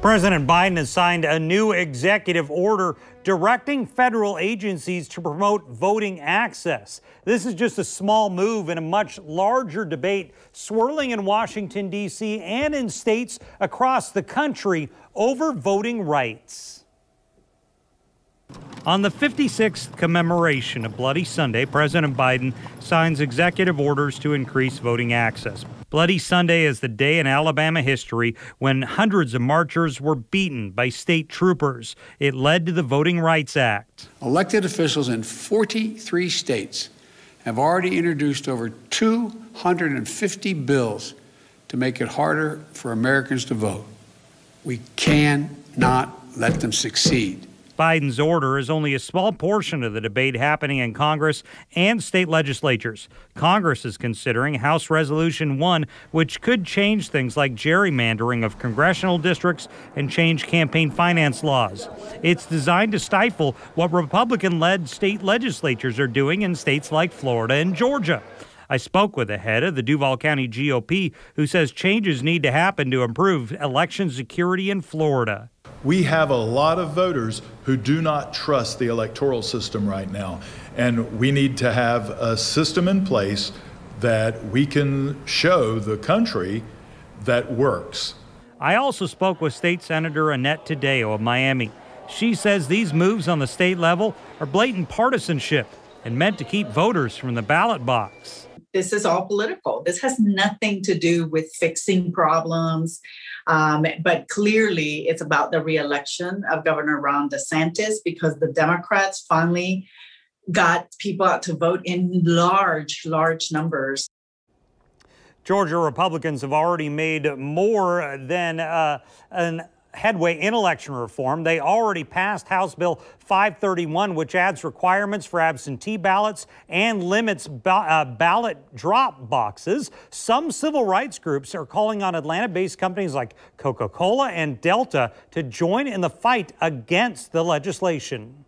President Biden has signed a new executive order directing federal agencies to promote voting access. This is just a small move in a much larger debate swirling in Washington, D.C. and in states across the country over voting rights. On the 56th commemoration of Bloody Sunday, President Biden signs executive orders to increase voting access. Bloody Sunday is the day in Alabama history when hundreds of marchers were beaten by state troopers. It led to the Voting Rights Act. Elected officials in 43 states have already introduced over 250 bills to make it harder for Americans to vote. We cannot let them succeed. Biden's order is only a small portion of the debate happening in Congress and state legislatures. Congress is considering House Resolution 1, which could change things like gerrymandering of congressional districts and change campaign finance laws. It's designed to stifle what Republican led state legislatures are doing in states like Florida and Georgia. I spoke with the head of the Duval County GOP who says changes need to happen to improve election security in Florida. We have a lot of voters who do not trust the electoral system right now. And we need to have a system in place that we can show the country that works. I also spoke with State Senator Annette Taddeo of Miami. She says these moves on the state level are blatant partisanship and meant to keep voters from the ballot box this is all political. This has nothing to do with fixing problems. Um, but clearly, it's about the reelection of Governor Ron DeSantis because the Democrats finally got people out to vote in large, large numbers. Georgia Republicans have already made more than uh, an headway in election reform. They already passed House Bill 531, which adds requirements for absentee ballots and limits ba uh, ballot drop boxes. Some civil rights groups are calling on Atlanta based companies like Coca Cola and Delta to join in the fight against the legislation.